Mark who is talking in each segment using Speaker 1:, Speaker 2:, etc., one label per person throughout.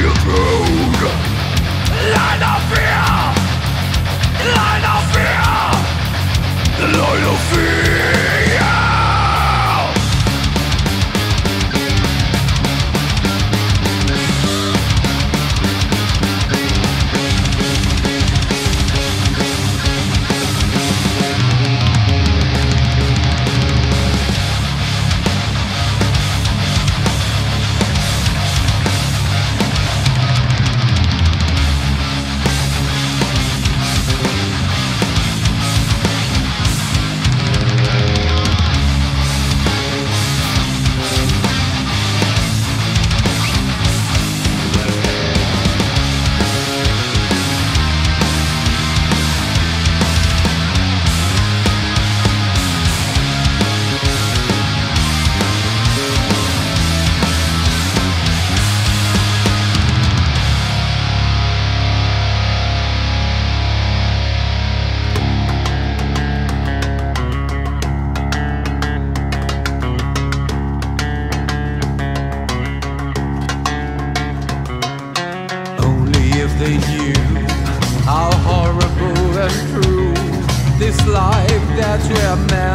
Speaker 1: you the. Line of life that we're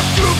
Speaker 2: revelation will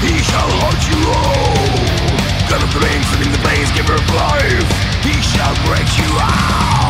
Speaker 1: He shall haunt you all. God of the wings and in the blaze give her life He shall break you out.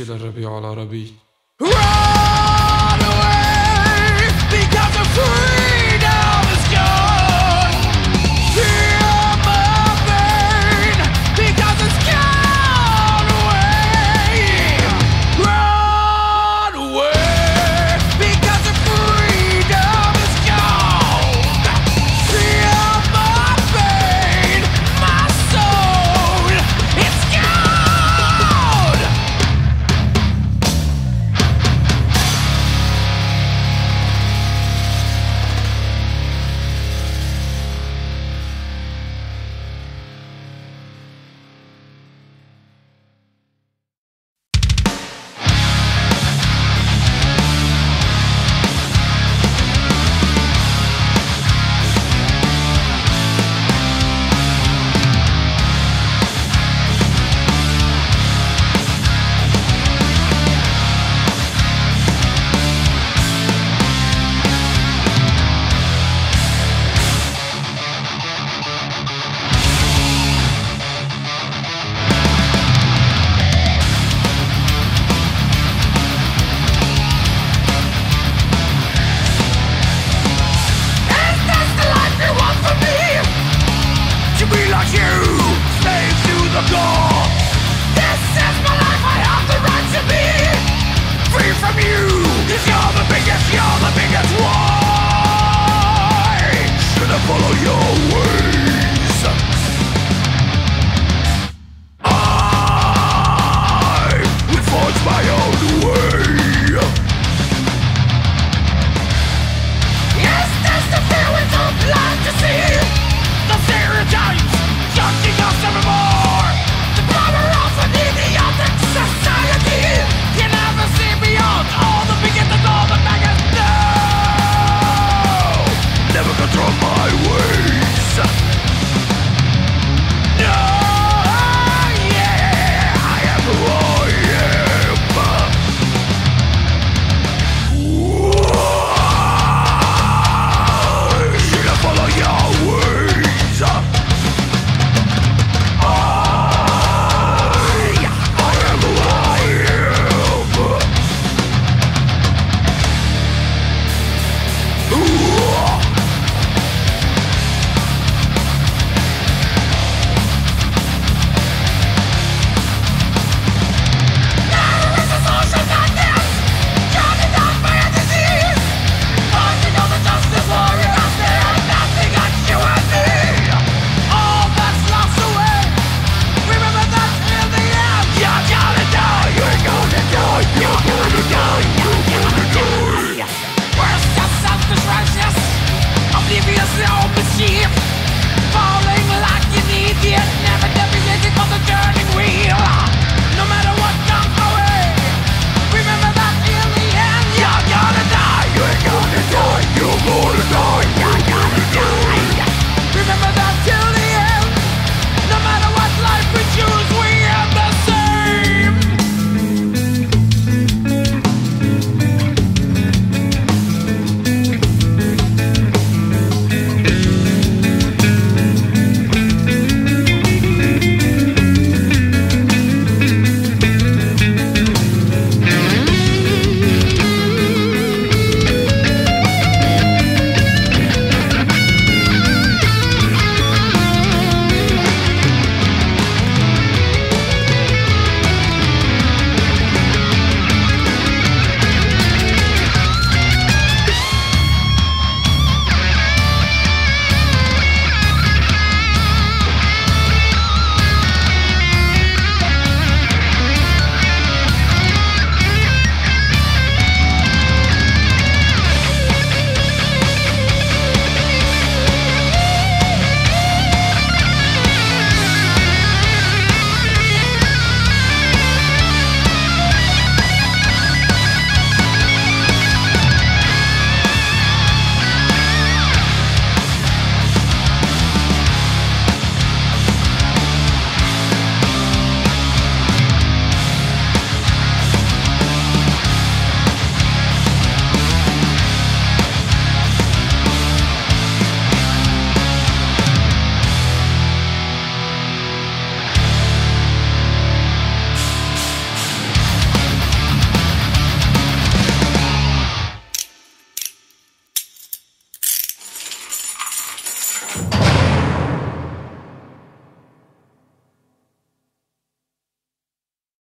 Speaker 1: الربيع العربي